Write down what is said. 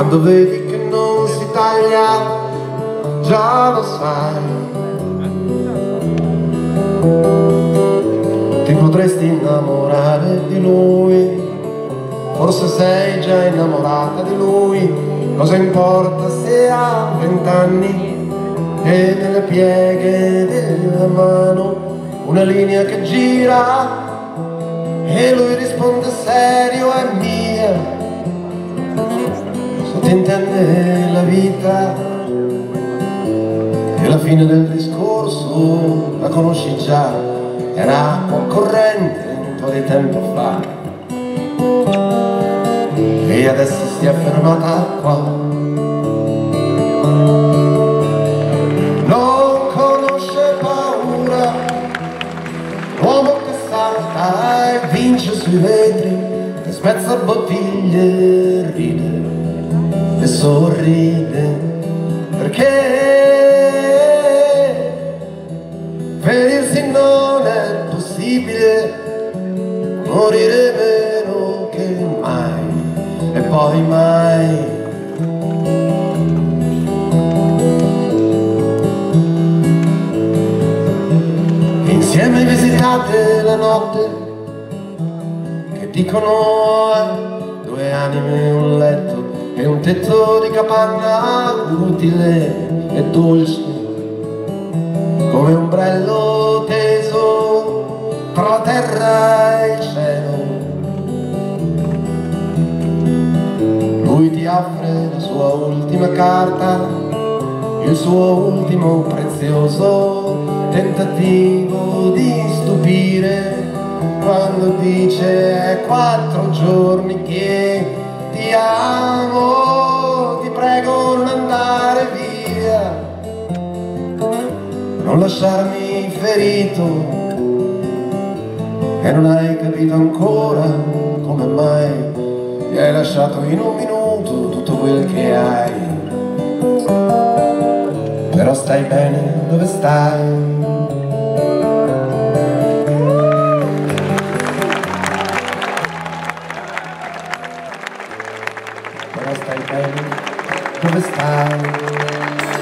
quando vedi che non si taglia già lo sai. Ti potresti innamorare di lui forse sei già innamorata di lui. Cosa importa se ha vent'anni e nelle pieghe della mano? Una linea che gira e lui risponde sottintende la vita. E la fine del discorso la conosci già era acqua corrente un po' di tempo fa. E adesso si è fermata qua. Vince sui vetri e spezza bottiglie e ride. e sorride perché ferirsi non è possibile morire meno che mai e poi mai. Insieme visitate la notte dicono eh, due anime un letto e un tetto di capanna utile e dolce come ombrello teso tra la terra e il cielo. Lui ti offre la sua ultima carta il suo ultimo prezioso tentativo di stupire quando dice è quattro giorni che ti amo, non lasciarmi ferito e non hai capito ancora come mai mi hai lasciato in un minuto tutto quel che hai. Però stai bene dove stai? Dove stai bene? Dove stai?